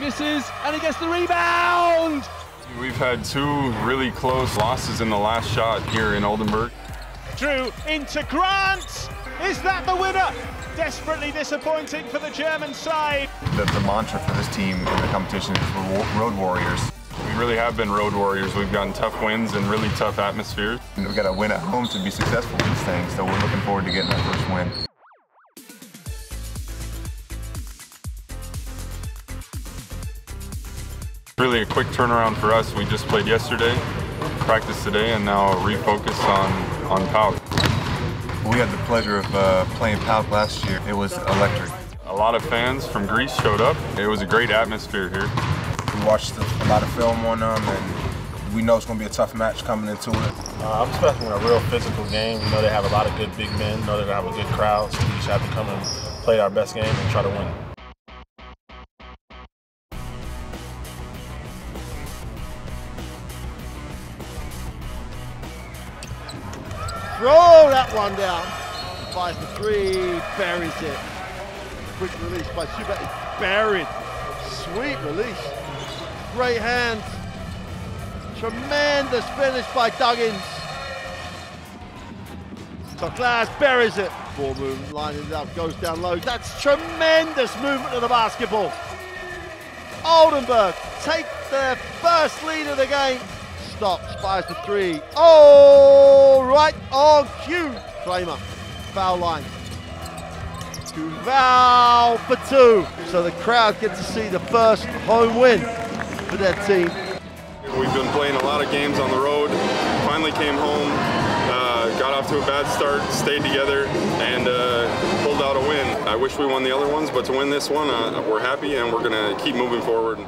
misses, and he gets the rebound! We've had two really close losses in the last shot here in Oldenburg. Drew into Grant! Is that the winner? Desperately disappointing for the German side. The, the mantra for this team in the competition is we're road warriors. We really have been road warriors. We've gotten tough wins and really tough atmospheres. We've got to win at home to be successful in these things, so we're looking forward to getting our first win. Really a quick turnaround for us. We just played yesterday, practiced today, and now refocus on, on PAOK. We had the pleasure of uh, playing PAOK last year. It was electric. A lot of fans from Greece showed up. It was a great atmosphere here. We watched a lot of film on them, and we know it's going to be a tough match coming into it. Uh, I'm expecting a real physical game. We know they have a lot of good big men. We know they're going to have a good crowd, so we just have to come and play our best game and try to win. Throw that one down. Five for three, buries it. Quick release by Schubert, buried. Sweet release. Great hands. Tremendous finish by Duggins. So Glass buries it. Ball movement, lining it up, goes down low. That's tremendous movement of the basketball. Oldenburg take their first lead of the game. Stops, fires for three. Oh, right on cue. Kramer, foul line. Duval for two. So the crowd get to see the first home win for their team. We've been playing a lot of games on the road. Finally came home, uh, got off to a bad start, stayed together, and uh, pulled out a win. I wish we won the other ones, but to win this one, uh, we're happy and we're going to keep moving forward.